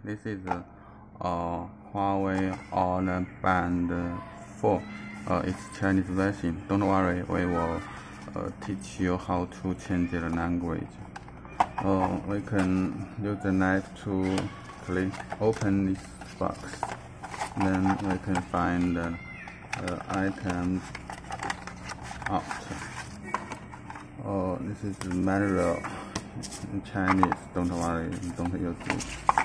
This is a uh, Huawei Honor Band 4. Uh, it's Chinese version. Don't worry, we will uh, teach you how to change the language. Uh, we can use the knife to click open this box. Then we can find the uh, items out. Oh, this is manual in Chinese. Don't worry, don't use it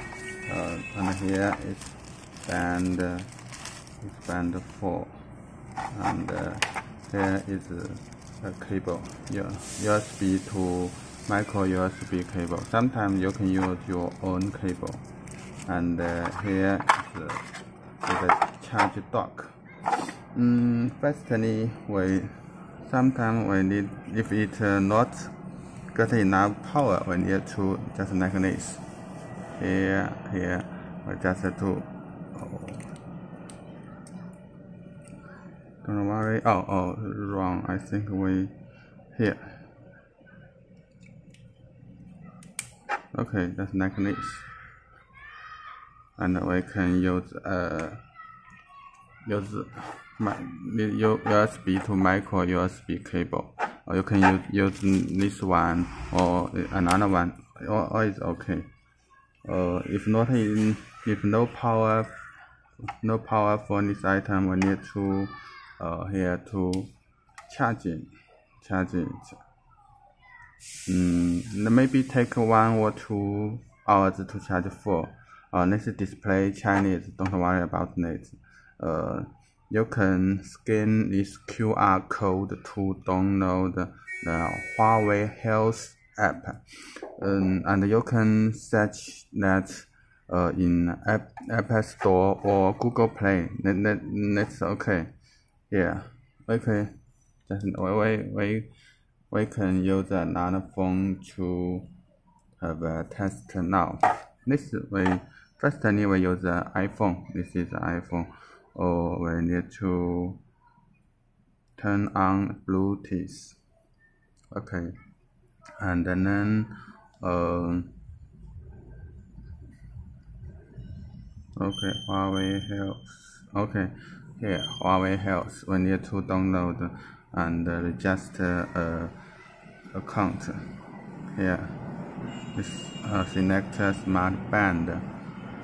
uh, and here is band uh, band 4 and uh, here is a cable USB to micro USB cable. Sometimes you can use your own cable. And uh, here is, a charge dock. Mm, firstly we sometimes we need if it uh, not got enough power we need to just like this here, here, we just to, oh, don't worry, oh, oh, wrong, I think we, here, okay, that's like this, and we can use, uh, use my, USB to micro USB cable, or you can use, use this one, or another one, or it's okay uh, if not in if no power no power for this item we need to uh, here to charge it mm, maybe take one or two hours to charge full uh, this display Chinese don't worry about it. Uh, you can scan this QR code to download the Huawei Health app. Um, and you can search that uh, in app, app store or google play. That, that, that's okay. Yeah. Okay. Just we, we, we can use another phone to have a test now? This way first we use the iphone. This is the iphone. Or we need to turn on bluetooth. Okay and then uh, okay Huawei Health okay here Huawei Health we need to download and uh, register uh, account. Here this uh, select smart band.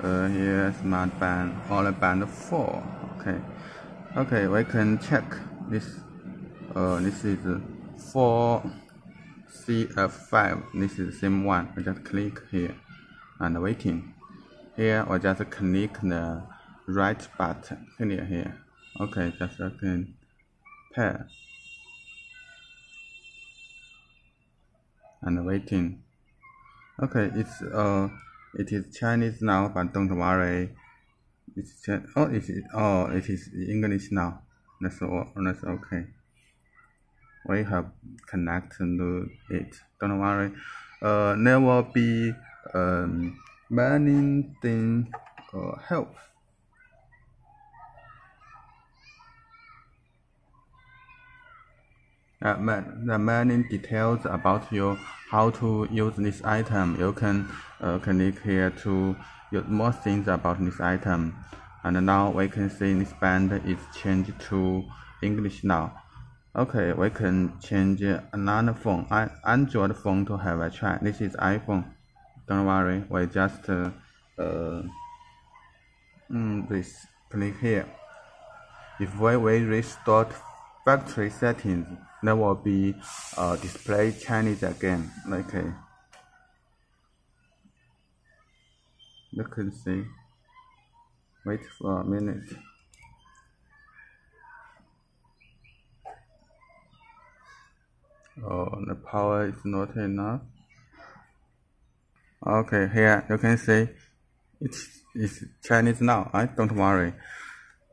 Uh, here smart band. Honor band 4 okay. Okay we can check this. Uh, this is 4 CF5 this is the same one. I just click here and waiting. Here I just click the right button. Clear here. Okay just again pair. And waiting. Okay it's uh it is Chinese now but don't worry. It's oh it is oh it is English now. That's all that's okay we have connected to it. Don't worry. Uh, there will be um, many things uh, help. Uh, the many details about you how to use this item. You can uh, click here to use more things about this item. And now we can see this band is changed to English now. Okay, we can change another phone, i Android phone to have a try. This is iPhone. Don't worry, we just uh, uh, mm, this click here. If we, we restart factory settings, there will be uh, display Chinese again. Okay. You can see. Wait for a minute. Oh the power is not enough. Okay here you can see it's, Chinese now. Right don't worry.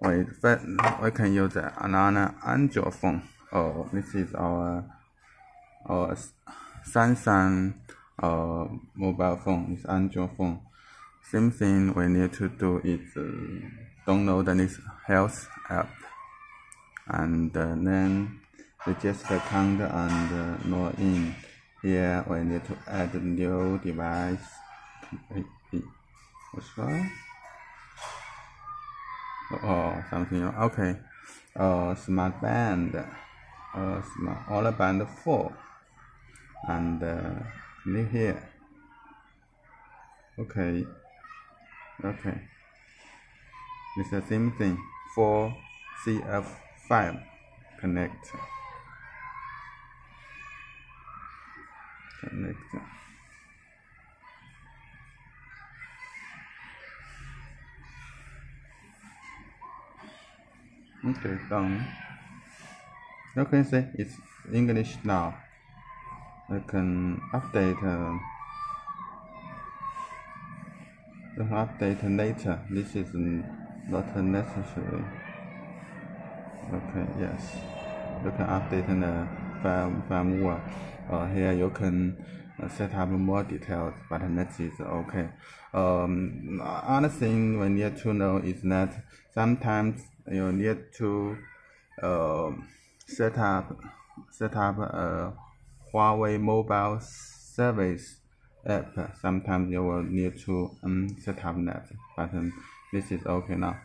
But we can use another Android phone. Oh this is our our Samsung uh, mobile phone. It's Android phone. Same thing we need to do is uh, download this health app. And uh, then register account and uh, log in. Here we need to add new device. What's right? Oh, something. Okay. Uh, smart band. Uh, smart Honor band four. And uh, here. Okay. Okay. It's the same thing. Four CF5 connect. Okay, done. You can see it's English now. I can update. Uh, you update later. This is not necessary. Okay, yes. You can update the firmware. Uh, here you can set up more details, but that is okay. Um, other thing we need to know is that sometimes you need to uh, set up set up a Huawei mobile service app. Sometimes you will need to um, set up that, but um, this is okay now.